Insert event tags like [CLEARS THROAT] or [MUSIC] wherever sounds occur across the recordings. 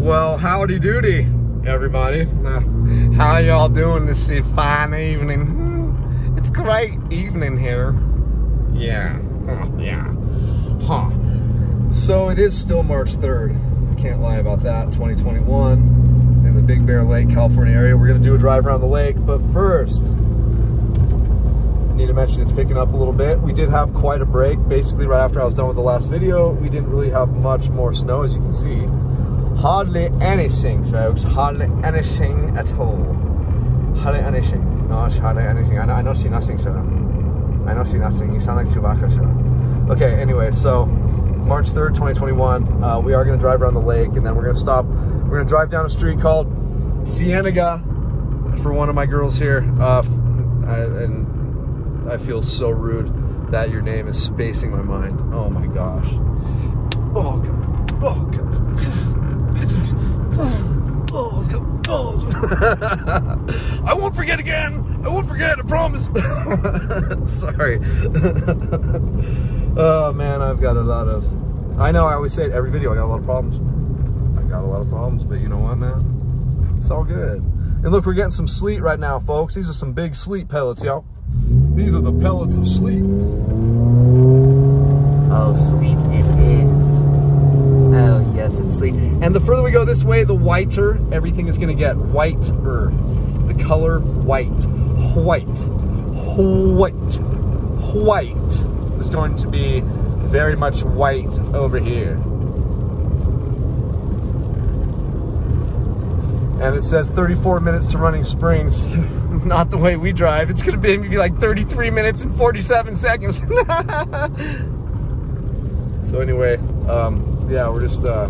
Well, howdy doody, everybody. Uh, how y'all doing this fine evening? Hmm, It's great evening here. Yeah, huh, yeah, huh. So it is still March 3rd. I can't lie about that. 2021 in the Big Bear Lake, California area. We're gonna do a drive around the lake, but first, need to mention it's picking up a little bit. We did have quite a break. Basically, right after I was done with the last video, we didn't really have much more snow, as you can see. Hardly anything, folks. Hardly anything at all. Hardly anything. No, hardly anything. I I know see nothing, sir. I don't see nothing. You sound like Chewbacca, sir. Okay, anyway, so March 3rd, 2021, uh, we are going to drive around the lake and then we're going to stop. We're going to drive down a street called Cienega for one of my girls here. Uh, I, and I feel so rude that your name is spacing my mind. Oh my gosh. Oh, God. Oh, God. [LAUGHS] Oh, [LAUGHS] Oh. I won't forget again. I won't forget. I promise. [LAUGHS] Sorry. [LAUGHS] oh man, I've got a lot of. I know. I always say it every video. I got a lot of problems. I got a lot of problems, but you know what, man? It's all good. And look, we're getting some sleet right now, folks. These are some big sleet pellets, y'all. These are the pellets of sleet. Oh, sleet it is. And the further we go this way, the whiter everything is gonna get. Whiter. The color white. White. White. White is going to be very much white over here. And it says 34 minutes to Running Springs. [LAUGHS] Not the way we drive. It's gonna be maybe like 33 minutes and 47 seconds. [LAUGHS] so anyway, um, yeah, we're just uh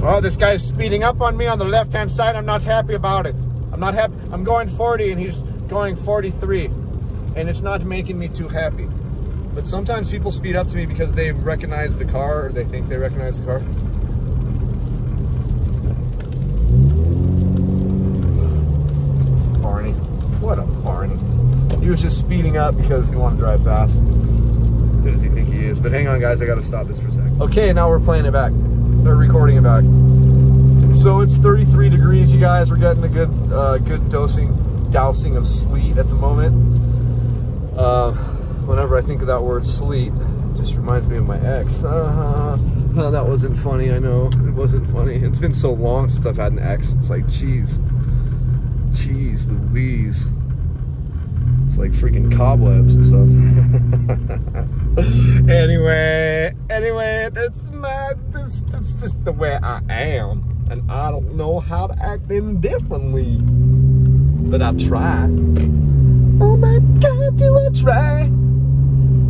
Oh, this guy's speeding up on me on the left-hand side. I'm not happy about it. I'm not happy. I'm going 40 and he's going 43. And it's not making me too happy. But sometimes people speed up to me because they recognize the car or they think they recognize the car. Barney. What a Barney. He was just speeding up because he wanted to drive fast. He is? But hang on, guys. I got to stop this for a second. Okay, now we're playing it back. Or recording it back. So it's 33 degrees, you guys. We're getting a good, uh, good dosing, dousing of sleet at the moment. Uh, whenever I think of that word sleet, just reminds me of my ex. Uh, oh, that wasn't funny, I know. It wasn't funny. It's been so long since I've had an ex. It's like, jeez. Jeez Louise. Like freaking cobwebs and stuff. [LAUGHS] anyway, anyway, that's my, this, that's just the way I am. And I don't know how to act any differently. But I try. Oh my God, do I try?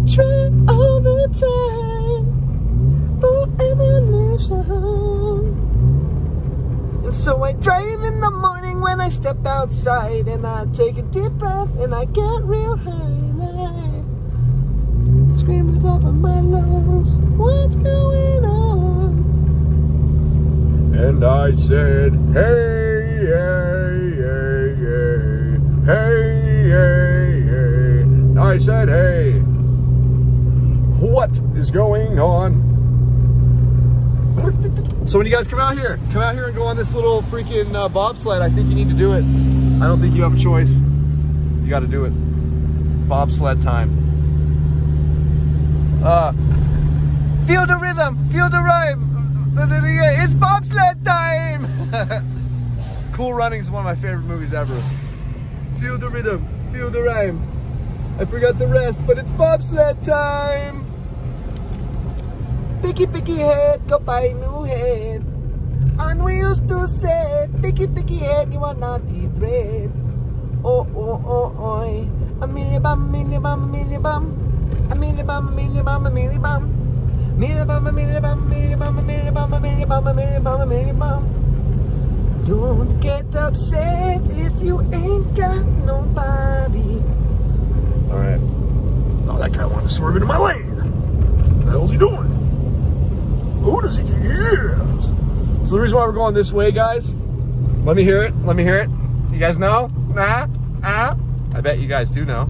Try all the time. For evolution. So I drive in the morning when I step outside and I take a deep breath and I get real high and I scream at the top of my lungs, what's going on? And I said, hey, hey, hey, hey, hey, hey, hey. I said, hey, what is going on? So when you guys come out here, come out here and go on this little freaking uh, bobsled. I think you need to do it. I don't think you have a choice. You got to do it. Bobsled time. Uh, feel the rhythm, feel the rhyme. It's bobsled time. [LAUGHS] Cool Runnings is one of my favorite movies ever. Feel the rhythm, feel the rhyme. I forgot the rest, but it's bobsled time. Picky, picky head, go buy new head. And we used to say, picky, picky head, you are naughty dread. Oh, oh, oh, oh. A milli bum, milli bum, milli bum. A milli bum, milli bum, a milli bum. Milli bum, a milli bum, milli bum, a milli bum, a milli bum, a bum, a bum. Don't get upset if you ain't got nobody. All right. Oh, that guy wanted to swerve into my lane. What the hell's he doing? Who does he think he is? So the reason why we're going this way, guys, let me hear it. Let me hear it. You guys know? Nah? Ah? I bet you guys do know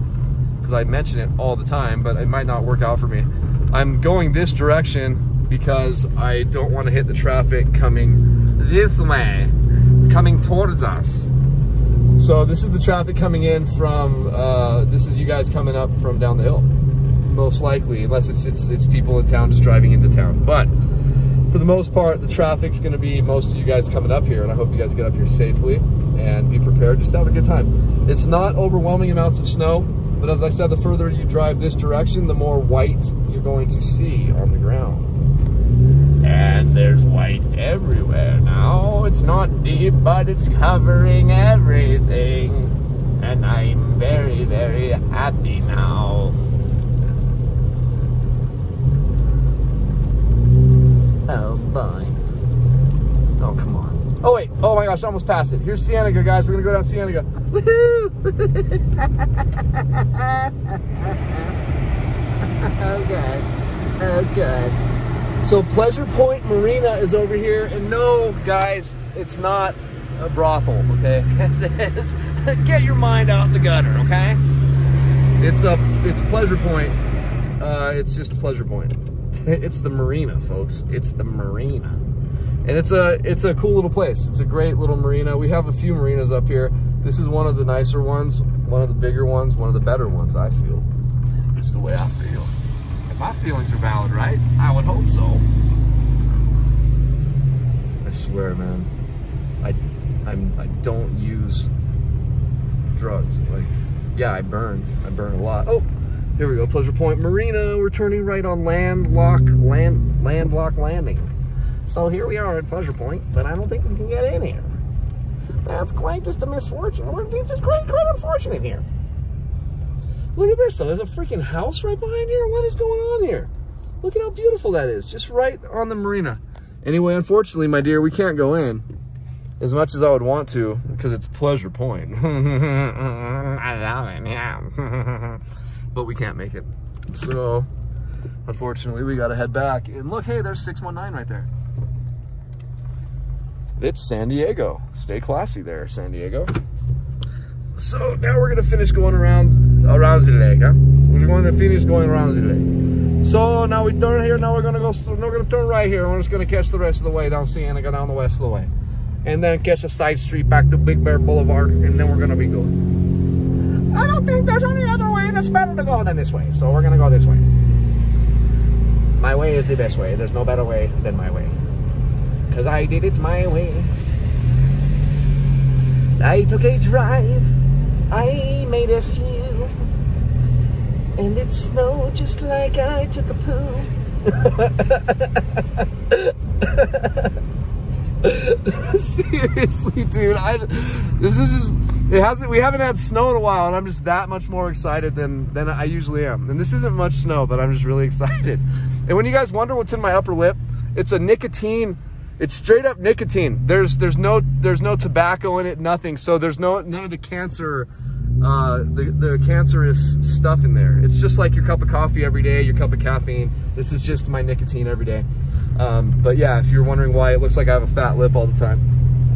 because I mention it all the time, but it might not work out for me. I'm going this direction because I don't want to hit the traffic coming this way, coming towards us. So this is the traffic coming in from, uh, this is you guys coming up from down the hill, most likely, unless it's, it's, it's people in town just driving into town. But for the most part, the traffic's gonna be most of you guys coming up here, and I hope you guys get up here safely and be prepared, just have a good time. It's not overwhelming amounts of snow, but as I said, the further you drive this direction, the more white you're going to see on the ground. And there's white everywhere now. It's not deep, but it's covering everything. And I'm very, very happy now. Oh. Oh, come on. Oh wait, oh my gosh, I almost passed it. Here's Cienega, guys. We're gonna go down Cienega. Woohoo! oh good. Oh good. So Pleasure Point Marina is over here, and no, guys, it's not a brothel, okay? [LAUGHS] Get your mind out in the gutter, okay? It's a, it's Pleasure Point. Uh, it's just a Pleasure Point. It's the marina, folks. It's the marina. And it's a it's a cool little place. It's a great little marina. We have a few marinas up here. This is one of the nicer ones, one of the bigger ones, one of the better ones, I feel. It's the way I feel. If my feelings are valid, right? I would hope so. I swear, man. I I'm I don't use drugs. Like, yeah, I burn. I burn a lot. Oh, here we go, Pleasure Point Marina. We're turning right on Landlock, land, Landlock Landing. So here we are at Pleasure Point, but I don't think we can get in here. That's quite just a misfortune. It's just quite, quite unfortunate here. Look at this though, there's a freaking house right behind here. What is going on here? Look at how beautiful that is, just right on the marina. Anyway, unfortunately, my dear, we can't go in as much as I would want to because it's Pleasure Point. [LAUGHS] I love it, yeah. [LAUGHS] but we can't make it. So, unfortunately, we gotta head back. And look, hey, there's 619 right there. It's San Diego. Stay classy there, San Diego. So now we're gonna finish going around around the lake, huh? We're going to finish going around the lake. So now we turn here. Now we're gonna go. We're gonna turn right here. We're just gonna catch the rest of the way down Cienega, down the west of the way, and then catch a side street back to Big Bear Boulevard, and then we're gonna be going. I don't think there's any other way that's better to go than this way. So we're gonna go this way. My way is the best way. There's no better way than my way. Cause I did it my way. I took a drive. I made a few. And it snowed just like I took a poo. [LAUGHS] Seriously, dude. I this is just it hasn't we haven't had snow in a while and I'm just that much more excited than than I usually am. And this isn't much snow, but I'm just really [LAUGHS] excited. And when you guys wonder what's in my upper lip, it's a nicotine it's straight up nicotine. There's there's no there's no tobacco in it, nothing. So there's no none of the cancer uh, the, the cancerous stuff in there. It's just like your cup of coffee every day, your cup of caffeine. This is just my nicotine every day. Um, but yeah, if you're wondering why it looks like I have a fat lip all the time,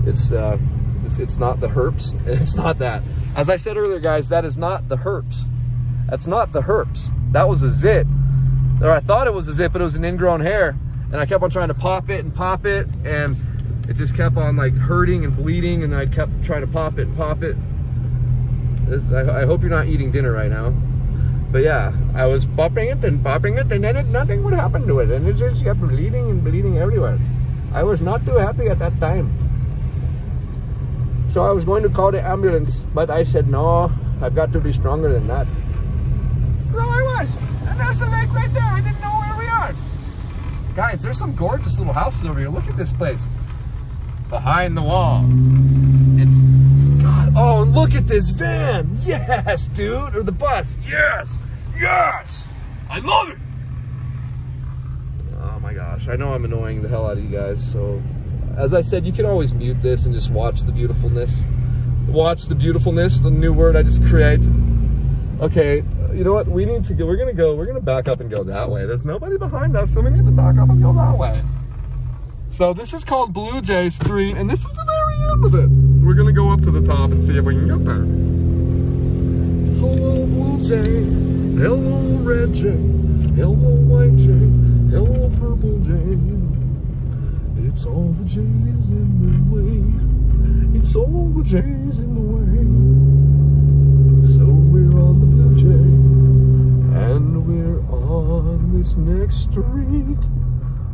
it's, uh, it's, it's not the herps. [LAUGHS] It's not that. As I said earlier, guys, that is not the herps. That's not the herps. That was a zit. Or I thought it was a zit, but it was an ingrown hair and I kept on trying to pop it and pop it and it just kept on like hurting and bleeding and I kept trying to pop it and pop it. This, I, I, hope you're not eating dinner right now. But yeah, I was popping it and popping it and then it, nothing would happen to it and it just kept bleeding and bleeding everywhere. I was not too happy at that time. So I was going to call the ambulance, but I said, no, I've got to be stronger than that. So I was. And there's the lake right there. I didn't know where we are. Guys, there's some gorgeous little houses over here. Look at this place. Behind the wall. It's, God, oh, and look at this van. Yes, dude. Or the bus. Yes. Yes. I love it. Oh my gosh. I know I'm annoying the hell out of you guys. So, as I said, you can always mute this and just watch the beautifulness. Watch the beautifulness, the new word I just created. Okay, you know what? We need to go. We're gonna go. We're gonna back up and go that way. There's nobody behind us, so we need to back up and go that way. So this is called Blue Jay Street, and this is the very end of it. We're gonna go up to the top and see if we can get there. Hello, Blue Jay. Hello, Red Jay. Hello, White Jay. Hello, Purple Jay. It's all the J's in the way. It's all the J's in the way. So we're on the Blue Jay. And we're on this next street.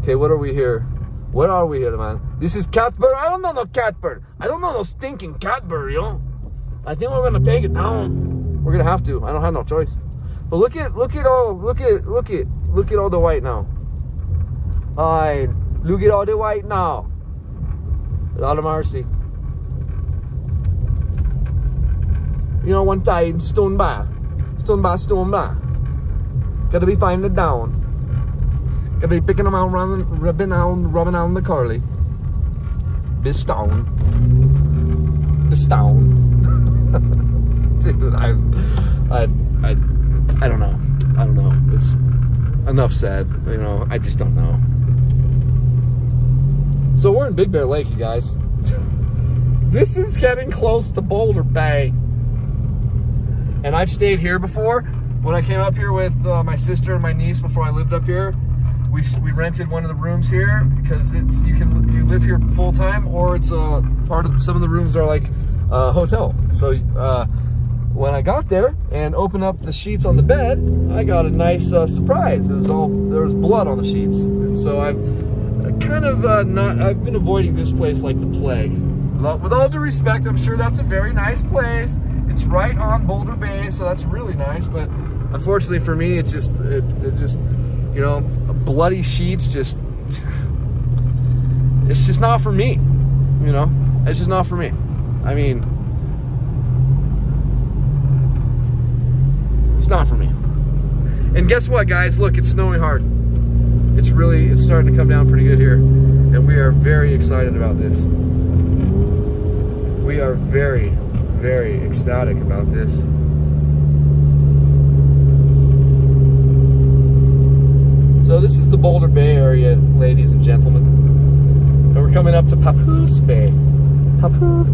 Okay, what are we here? What are we here, man? This is Catbird. I don't know no Catbird. I don't know no stinking Catbird, yo. I think we're gonna take it down. We're gonna have to. I don't have no choice. But look at look at all look at look at look at all the white now. Alright, look at all the white now. A lot of mercy. You know, one time, stone by. Stone by, stone by. Gotta be finding it down. Gotta be picking them out, running, rubbing out, rubbing out the curly. Be stone. Be stone. Dude, I, I, I, I don't know. I don't know. It's enough said. You know, I just don't know. So we're in Big Bear Lake, you guys. [LAUGHS] this is getting close to Boulder Bay. And I've stayed here before. When I came up here with uh, my sister and my niece before I lived up here, we, we rented one of the rooms here because it's you can you live here full time or it's a part of some of the rooms are like a hotel. So uh, when I got there and opened up the sheets on the bed, I got a nice uh, surprise. It was all there was blood on the sheets, and so I've kind of uh, not. I've been avoiding this place like the plague. With all due respect, I'm sure that's a very nice place. It's right on Boulder Bay, so that's really nice. But unfortunately for me, it just it, it just you know bloody sheets just [LAUGHS] it's just not for me. You know, it's just not for me. I mean. It's not for me. And guess what, guys? Look, it's snowing hard. Really, it's starting to come down pretty good here. And we are very excited about this. We are very, very ecstatic about this. So this is the Boulder Bay area, ladies and gentlemen. And we're coming up to Papoose Bay. Papoose.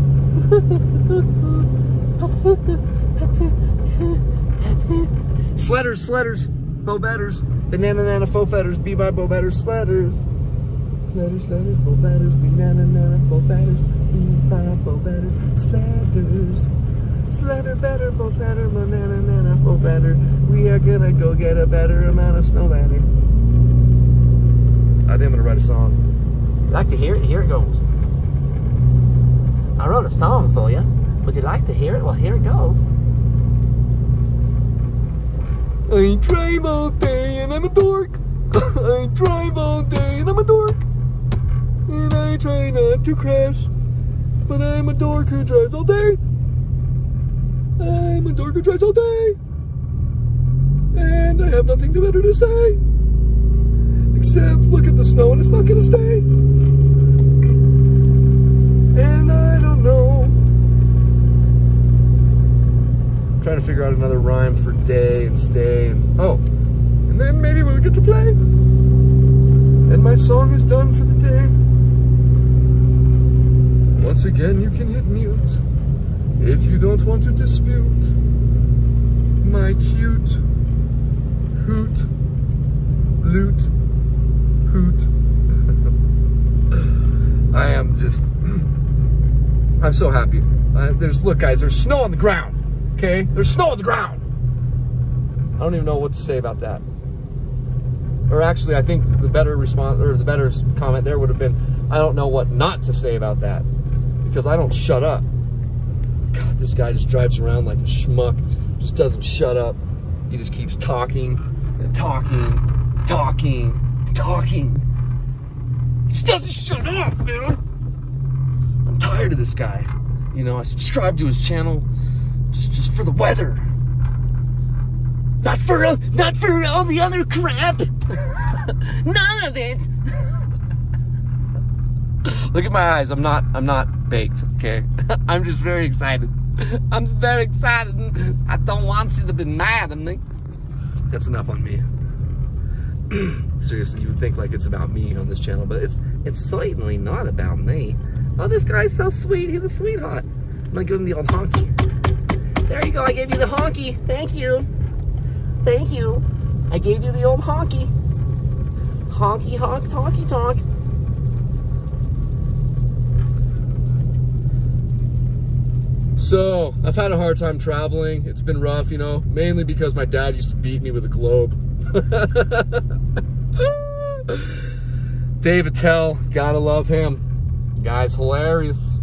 [LAUGHS] Sledders, sledders, bow batters, banana nana faux fetters, be by bow batters, sledders. Sledders, sledders, bow batters, banana nana bow batters, be by bow batters, sledders. Sledder better, bow fatter, banana nana bow batter. We are gonna go get a better amount of snow batter. I think I'm gonna write a song. Like to hear it? Here it goes. I wrote a song for you. Would you like to hear it? Well, here it goes. I drive all day and I'm a dork. [LAUGHS] I drive all day and I'm a dork. And I try not to crash. But I'm a dork who drives all day. I'm a dork who drives all day. And I have nothing better to say. Except look at the snow and it's not gonna stay. Trying to figure out another rhyme for day and stay and oh and then maybe we'll get to play. And my song is done for the day. Once again you can hit mute if you don't want to dispute my cute hoot loot hoot. [LAUGHS] I am just [CLEARS THROAT] I'm so happy. Uh, there's look guys there's snow on the ground okay? There's snow on the ground. I don't even know what to say about that. Or actually, I think the better response or the better comment there would have been, I don't know what not to say about that because I don't shut up. God, this guy just drives around like a schmuck, just doesn't shut up. He just keeps talking and talking, talking, talking. Just doesn't shut up, man. I'm tired of this guy. You know, I subscribe to his channel just, just for the weather. Not for not for all the other crap. [LAUGHS] None of it. [LAUGHS] Look at my eyes. I'm not I'm not baked, okay? [LAUGHS] I'm just very excited. I'm very excited. I don't want you to be mad at me. That's enough on me. [CLEARS THROAT] Seriously, you would think like it's about me on this channel, but it's it's certainly not about me. Oh, this guy's so sweet. He's a sweetheart. I'm gonna give him the old honky. There you go. I gave you the honky. Thank you. Thank you. I gave you the old honky. Honky honk talky talk. So, I've had a hard time traveling. It's been rough, you know, mainly because my dad used to beat me with a globe. [LAUGHS] Dave Attell, gotta love him. Guy's hilarious.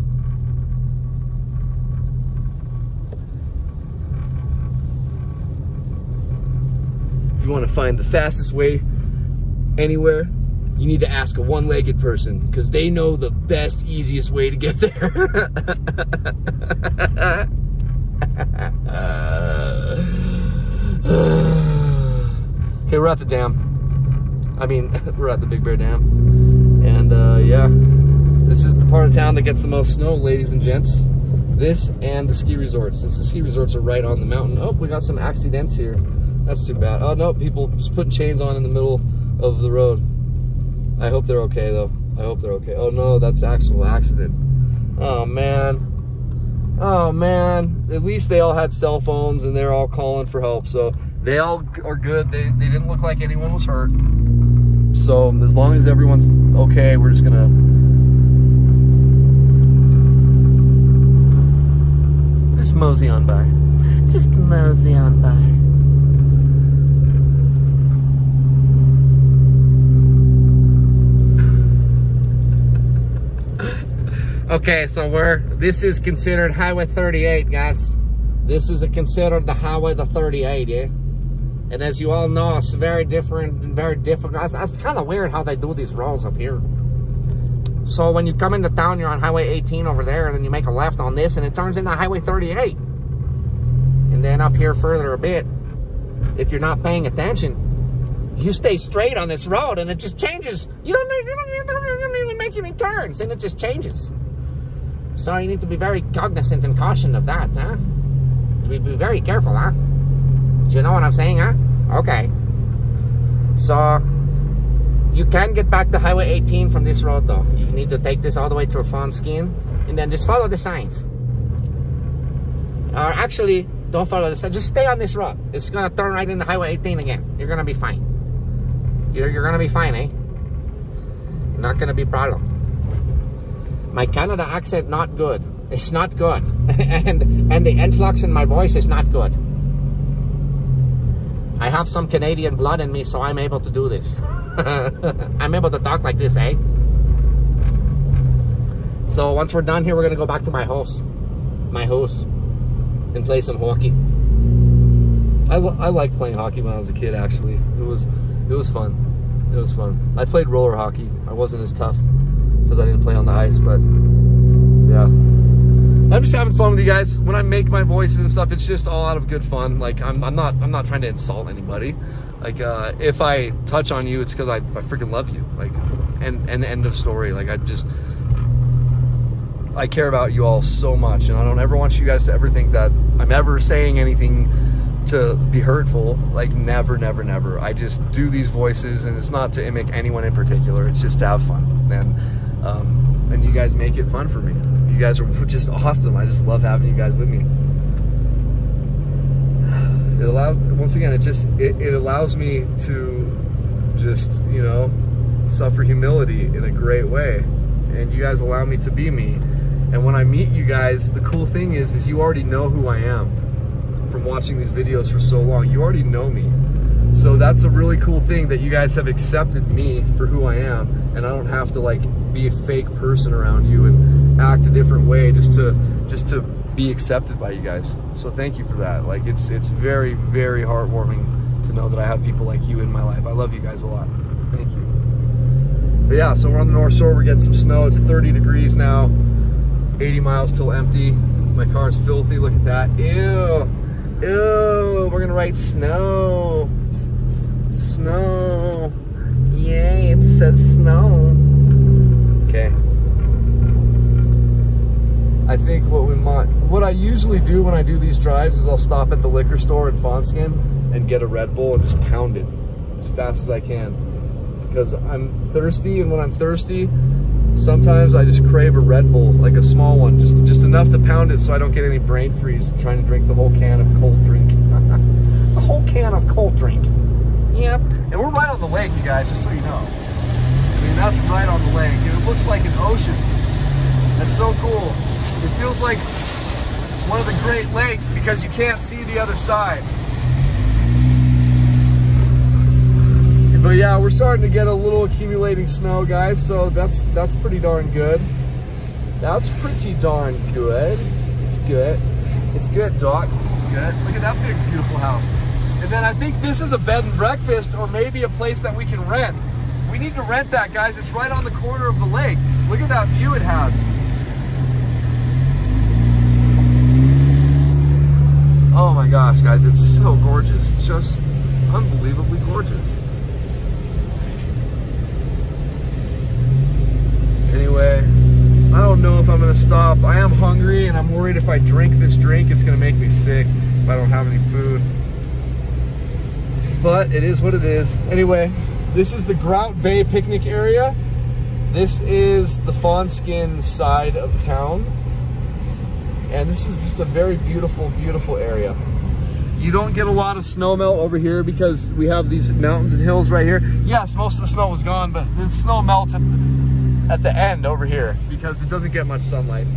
If want to find the fastest way anywhere, you need to ask a one-legged person because they know the best, easiest way to get [LAUGHS] there. [SIGHS] okay, we're at the dam. I mean, [LAUGHS] we're at the Big Bear Dam. And uh, yeah, this is the part of town that gets the most snow, ladies and gents. This and the ski resorts, since the ski resorts are right on the mountain. Oh, we got some accidents here. That's too bad. Oh no, people just putting chains on in the middle of the road. I hope they're okay though. I hope they're okay. Oh no, that's actual accident. Oh man. Oh man. At least they all had cell phones and they're all calling for help. So they all are good. They, they didn't look like anyone was hurt. So as long as everyone's okay, we're just gonna just mosey on by. Just mosey on by. Okay, so we're, this is considered Highway 38, guys. This is considered the Highway the 38, yeah? And as you all know, it's very different and very difficult. It's, it's kind of weird how they do these roads up here. So when you come into town, you're on Highway 18 over there, and then you make a left on this, and it turns into Highway 38. And then up here further a bit, if you're not paying attention, you stay straight on this road, and it just changes. You don't, you don't, you don't, you don't even make any turns, and it just changes. So you need to be very cognizant and caution of that, huh? Be, be very careful, huh? Do you know what I'm saying, huh? Okay. So, you can get back to Highway 18 from this road, though. You need to take this all the way through Fawnskin, and then just follow the signs. Or actually, don't follow the signs. Just stay on this road. It's going to turn right into Highway 18 again. You're going to be fine. You're, you're going to be fine, eh? Not going to be problem my Canada accent not good. It's not good. [LAUGHS] and and the influx in my voice is not good. I have some Canadian blood in me, so I'm able to do this. [LAUGHS] I'm able to talk like this, eh? So once we're done here, we're gonna go back to my house, my house, and play some hockey. I, I liked playing hockey when I was a kid. Actually, it was it was fun. It was fun. I played roller hockey. I wasn't as tough because I didn't play on the ice, but yeah. I'm just having fun with you guys. When I make my voices and stuff, it's just all out of good fun. Like I'm, I'm not, I'm not trying to insult anybody. Like uh, if I touch on you, it's because I, I freaking love you. Like, and and end of story. Like I just, I care about you all so much, and I don't ever want you guys to ever think that I'm ever saying anything to be hurtful. Like never, never, never. I just do these voices, and it's not to mimic anyone in particular. It's just to have fun. And um, and you guys make it fun for me. You guys are [LAUGHS] just awesome. I just love having you guys with me. It allows, once again, it just, it, it allows me to just, you know, suffer humility in a great way. And you guys allow me to be me. And when I meet you guys, the cool thing is, is you already know who I am from watching these videos for so long. You already know me. So that's a really cool thing that you guys have accepted me for who I am and I don't have to like be a fake person around you and act a different way just to just to be accepted by you guys. So thank you for that. Like it's it's very very heartwarming to know that I have people like you in my life. I love you guys a lot. Thank you. But yeah, so we're on the North Shore. We're getting some snow. It's 30 degrees now. 80 miles till empty. My car's filthy. Look at that. Ew. Ew. We're gonna ride snow snow. Yay, it says snow. Okay. I think what we might, what I usually do when I do these drives is I'll stop at the liquor store in Fawnskin and get a Red Bull and just pound it as fast as I can. Because I'm thirsty and when I'm thirsty, sometimes I just crave a Red Bull, like a small one, just, just enough to pound it so I don't get any brain freeze trying to drink the whole can of cold drink. [LAUGHS] the whole can of cold drink. Yep. And we're right on the lake, you guys, just so you know. I mean, that's right on the lake. It looks like an ocean. That's so cool. It feels like one of the Great Lakes because you can't see the other side. But yeah, we're starting to get a little accumulating snow, guys, so that's that's pretty darn good. That's pretty darn good. It's good. It's good, Doc. It's good. Look at that big, beautiful house. And then I think this is a bed and breakfast or maybe a place that we can rent. We need to rent that, guys. It's right on the corner of the lake. Look at that view it has. Oh my gosh, guys, it's so gorgeous. Just unbelievably gorgeous. Anyway, I don't know if I'm gonna stop. I am hungry and I'm worried if I drink this drink, it's gonna make me sick if I don't have any food. But it is what it is. Anyway, this is the Grout Bay picnic area. This is the Fawnskin side of town. And this is just a very beautiful, beautiful area. You don't get a lot of snow melt over here because we have these mountains and hills right here. Yes, most of the snow was gone, but the snow melted at the end over here because it doesn't get much sunlight.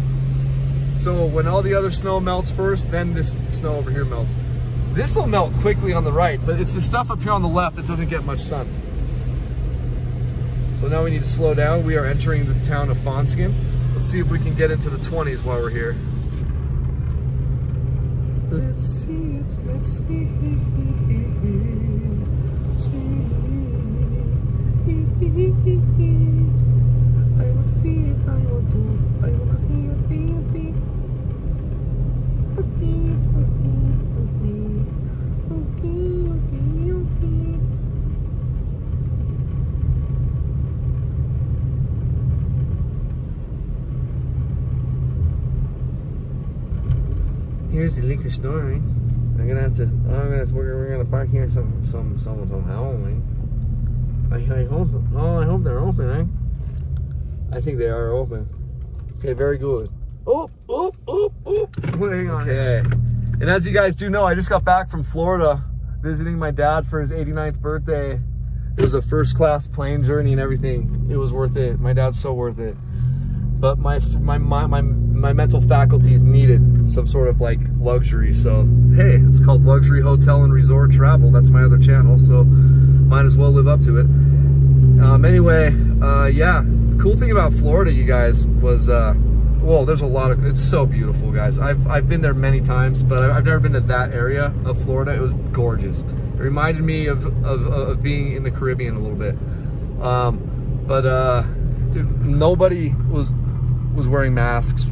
So when all the other snow melts first, then this snow over here melts. This will melt quickly on the right, but it's the stuff up here on the left that doesn't get much sun. So now we need to slow down. We are entering the town of Fawnskin. Let's see if we can get into the 20s while we're here. Let's see it, let's see. see. I want to see it, I want to, I want to see it, see Here's the liquor store. eh? I'm gonna have to. I'm gonna. We're, we're gonna park here some some some some Halloween. I, I hope. Oh, I hope they're open, eh? I think they are open. Okay, very good. Oh, oh, oh, oh. Hang on. Okay. And as you guys do know, I just got back from Florida visiting my dad for his 89th birthday. It was a first class plane journey and everything. It was worth it. My dad's so worth it. But my my my my, my mental faculties needed some sort of like luxury. So hey, it's called Luxury Hotel and Resort Travel. That's my other channel. So might as well live up to it. Um, anyway, uh, yeah. Cool thing about Florida, you guys, was uh, well, there's a lot of. It's so beautiful, guys. I've I've been there many times, but I've never been to that area of Florida. It was gorgeous. It reminded me of of, of being in the Caribbean a little bit. Um, but uh, dude, nobody was was wearing masks.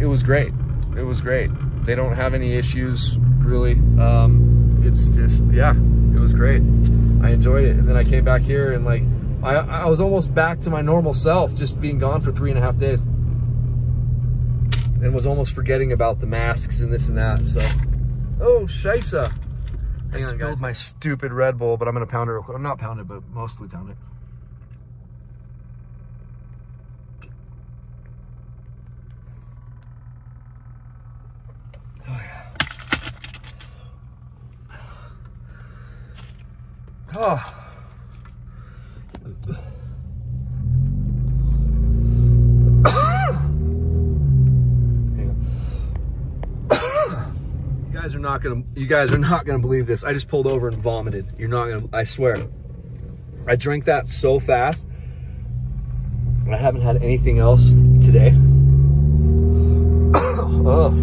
It was great. It was great. They don't have any issues really. Um, it's just yeah, it was great. I enjoyed it, and then I came back here and like I I was almost back to my normal self, just being gone for three and a half days, and was almost forgetting about the masks and this and that. So, oh shisa. I spilled my stupid Red Bull, but I'm gonna pound it real quick. Not pound it, but mostly pound it. Oh. you guys are not gonna you guys are not gonna believe this. I just pulled over and vomited. You're not gonna I swear. I drank that so fast. And I haven't had anything else today. [COUGHS] oh.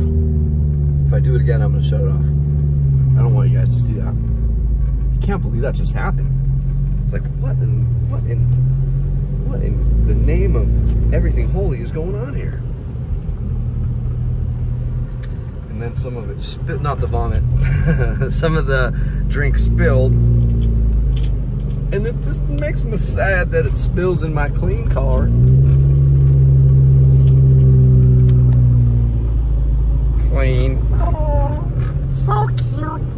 If I do it again, I'm gonna shut it off. I don't want you guys to see that. Can't believe that just happened. It's like what in what in what in the name of everything holy is going on here? And then some of it spit not the vomit. [LAUGHS] some of the drink spilled. And it just makes me sad that it spills in my clean car. Clean. So cute.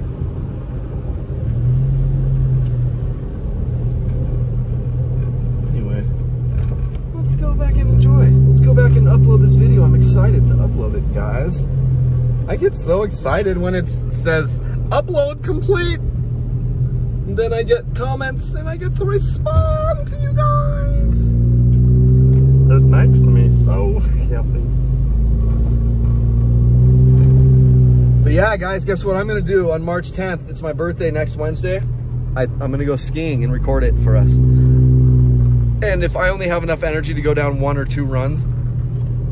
Anyway, let's go back and enjoy. Let's go back and upload this video. I'm excited to upload it, guys. I get so excited when it says upload complete. And then I get comments and I get to respond to you guys. It makes me so [LAUGHS] happy. But yeah, guys, guess what I'm gonna do on March 10th? It's my birthday next Wednesday. I, I'm gonna go skiing and record it for us. And if I only have enough energy to go down one or two runs,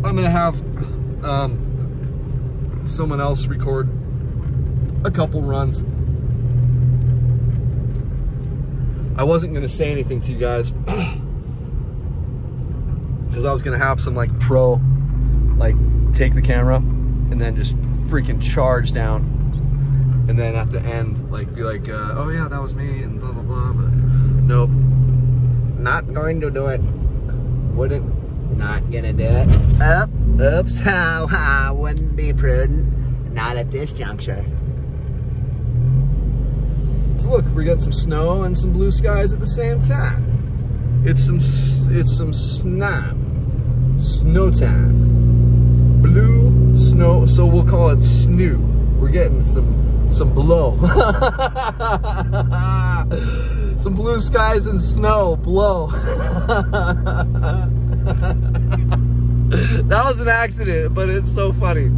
I'm gonna have um, someone else record a couple runs. I wasn't gonna say anything to you guys [CLEARS THROAT] because I was gonna have some like pro, like take the camera and then just freaking charge down, and then at the end like be like, uh, oh yeah, that was me and blah blah blah. But nope, not going to do it. Wouldn't. Not gonna do it. Up, oops, [LAUGHS] how I wouldn't be prudent. Not at this juncture. So look, we got some snow and some blue skies at the same time. It's some it's some snow, snow time. Blue snow, so we'll call it snoo. We're getting some some blow. [LAUGHS] some blue skies and snow blow. [LAUGHS] [LAUGHS] that was an accident, but it's so funny.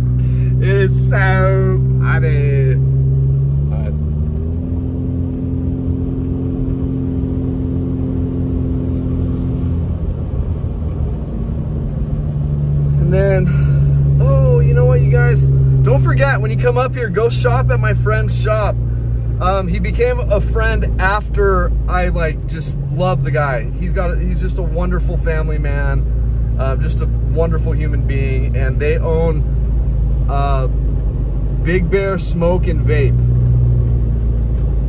It's so funny. And then, oh, you know what, you guys? Don't forget when you come up here, go shop at my friend's shop. Um, he became a friend after I like just love the guy. He's got, a, he's just a wonderful family man, uh, just a wonderful human being, and they own uh, Big Bear Smoke and Vape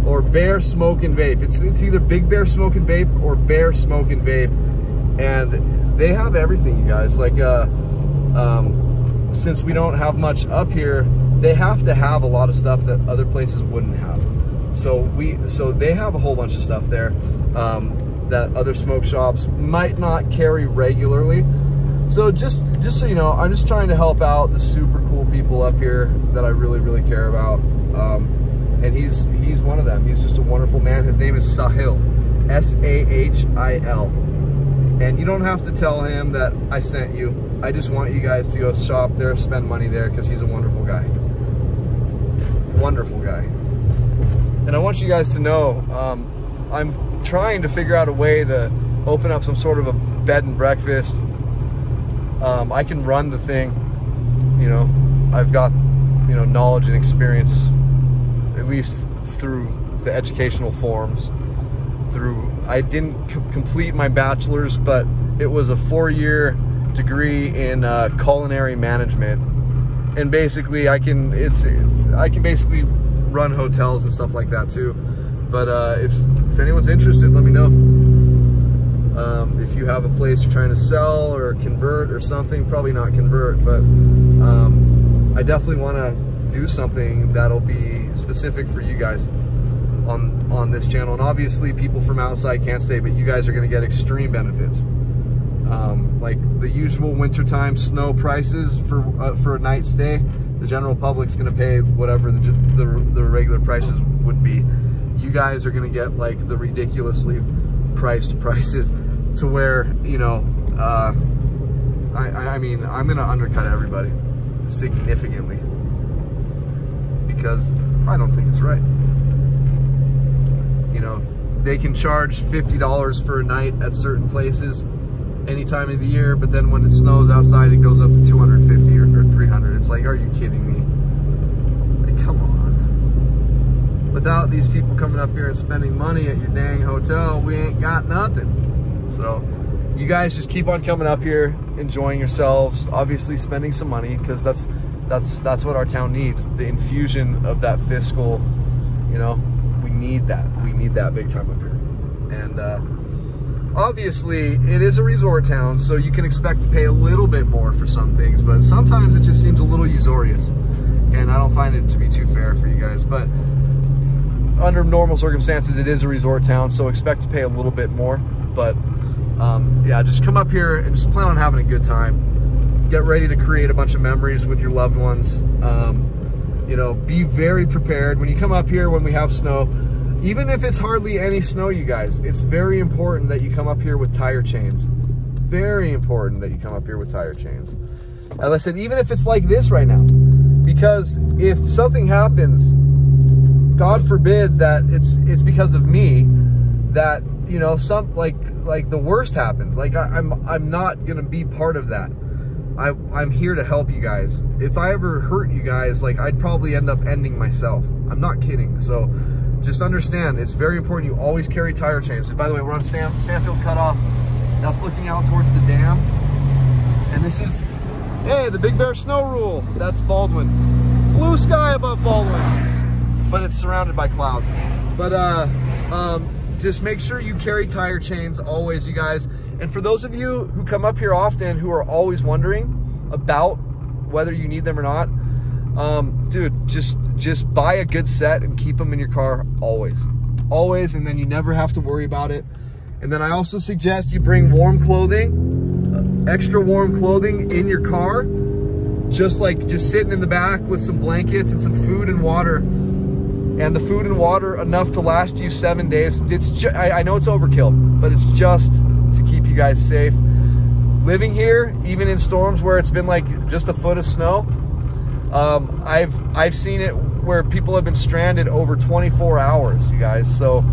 or Bear Smoke and Vape. It's it's either Big Bear Smoke and Vape or Bear Smoke and Vape, and they have everything, you guys. Like, uh, um, since we don't have much up here, they have to have a lot of stuff that other places wouldn't have. So we, so they have a whole bunch of stuff there um, that other smoke shops might not carry regularly. So just just so you know, I'm just trying to help out the super cool people up here that I really really care about. Um, and he's he's one of them. He's just a wonderful man. His name is Sahil, S A H I L. And you don't have to tell him that I sent you. I just want you guys to go shop there, spend money there, because he's a wonderful guy. Wonderful guy. And I want you guys to know, um, I'm trying to figure out a way to open up some sort of a bed and breakfast. Um, I can run the thing, you know. I've got, you know, knowledge and experience, at least through the educational forms. Through, I didn't complete my bachelor's, but it was a four-year degree in uh, culinary management, and basically, I can it's, it's I can basically run hotels and stuff like that too. But uh, if if anyone's interested, let me know. Um, if you have a place you're trying to sell or convert or something, probably not convert, but um, I definitely want to do something that'll be specific for you guys on on this channel. And obviously, people from outside can't stay, but you guys are going to get extreme benefits. Um, like the usual wintertime snow prices for uh, for a night stay, the general public's going to pay whatever the, the the regular prices would be. You guys are going to get like the ridiculously priced prices to where you know. Uh, I, I mean, I'm going to undercut everybody significantly because I don't think it's right. You know, they can charge $50 for a night at certain places any time of the year, but then when it snows outside, it goes up to 250 or, or 300. It's like, are you kidding me? Like, come on. Without these people coming up here and spending money at your dang hotel, we ain't got nothing. So, you guys just keep on coming up here, enjoying yourselves, obviously spending some money because that's that's that's what our town needs. The infusion of that fiscal, you know, we need that. We need that big time up here. And uh obviously it is a resort town so you can expect to pay a little bit more for some things but sometimes it just seems a little usurious and i don't find it to be too fair for you guys but under normal circumstances it is a resort town so expect to pay a little bit more but um, yeah just come up here and just plan on having a good time. Get ready to create a bunch of memories with your loved ones. Um, you know be very prepared. When you come up here when we have snow even if it's hardly any snow, you guys, it's very important that you come up here with tire chains. Very important that you come up here with tire chains. As I said, even if it's like this right now, because if something happens, God forbid that it's it's because of me that you know some like like the worst happens. Like I, I'm I'm not gonna be part of that. I I'm here to help you guys. If I ever hurt you guys, like I'd probably end up ending myself. I'm not kidding. So just understand, it's very important you always carry tire chains. And by the way, we're on Stan, Stanfield Cutoff. That's looking out towards the dam. And this is, hey, the Big Bear Snow Rule. That's Baldwin. Blue sky above Baldwin, but it's surrounded by clouds. But uh, um, just make sure you carry tire chains always, you guys. And for those of you who come up here often who are always wondering about whether you need them or not, um, dude, just just buy a good set and keep them in your car always, always, and then you never have to worry about it. And then I also suggest you bring warm clothing, uh, extra warm clothing in your car, just like just sitting in the back with some blankets and some food and water. And the food and water enough to last you seven days. It's I, I know it's overkill, but it's just to keep you guys safe. Living here, even in storms where it's been like just a foot of snow, um, I've I've seen it where people have been stranded over 24 hours, you guys. So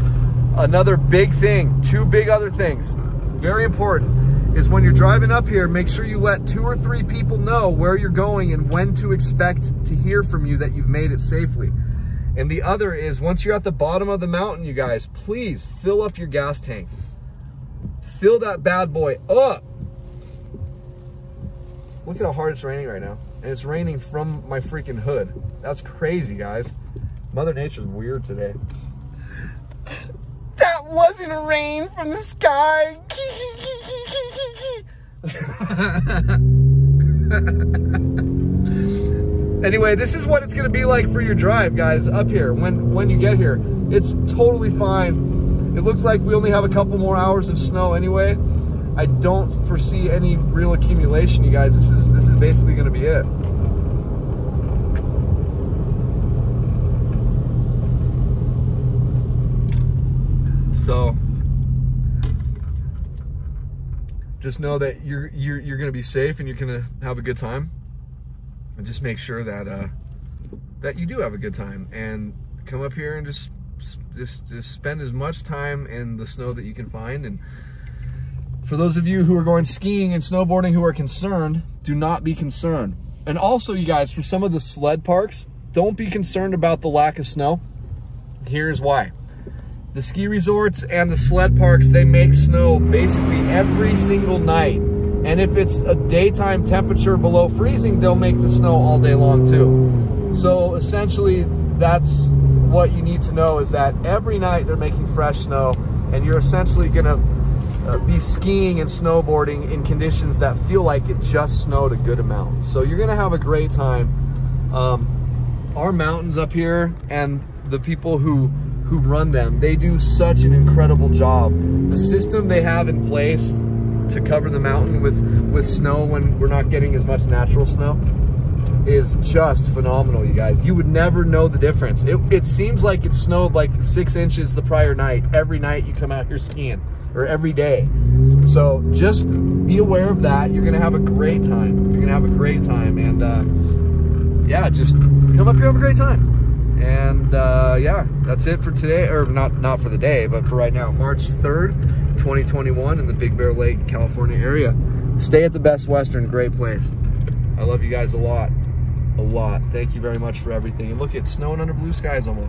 another big thing, two big other things, very important, is when you're driving up here, make sure you let two or three people know where you're going and when to expect to hear from you that you've made it safely. And the other is once you're at the bottom of the mountain, you guys, please fill up your gas tank. Fill that bad boy up. Look at how hard it's raining right now. And it's raining from my freaking hood. That's crazy, guys. Mother Nature's weird today. That wasn't a rain from the sky. anyway, this is what it's gonna be like for your drive, guys, up here when when you get here. It's totally fine. It looks like we only have a couple more hours of snow anyway. I don't foresee any real accumulation, you guys. This is this is basically gonna be it. So just know that you're you're you're gonna be safe and you're gonna have a good time. And just make sure that uh that you do have a good time and come up here and just just just spend as much time in the snow that you can find and for those of you who are going skiing and snowboarding who are concerned, do not be concerned. And also, you guys, for some of the sled parks, don't be concerned about the lack of snow. Here's why. The ski resorts and the sled parks, they make snow basically every single night. And if it's a daytime temperature below freezing, they'll make the snow all day long too. So essentially, that's what you need to know is that every night they're making fresh snow and you're essentially gonna uh, be skiing and snowboarding in conditions that feel like it just snowed a good amount. So you're gonna have a great time. Um, our mountains up here and the people who who run them, they do such an incredible job. The system they have in place to cover the mountain with with snow when we're not getting as much natural snow is just phenomenal, you guys. You would never know the difference. It, it seems like it snowed like six inches the prior night, every night you come out here skiing, or every day. So just be aware of that. You're gonna have a great time. You're gonna have a great time. And uh, yeah, just come up here, have a great time. And uh, yeah, that's it for today, or not, not for the day, but for right now, March 3rd, 2021 in the Big Bear Lake, California area. Stay at the Best Western, great place. I love you guys a lot a lot. Thank you very much for everything. And look, it's snowing under blue skies almost.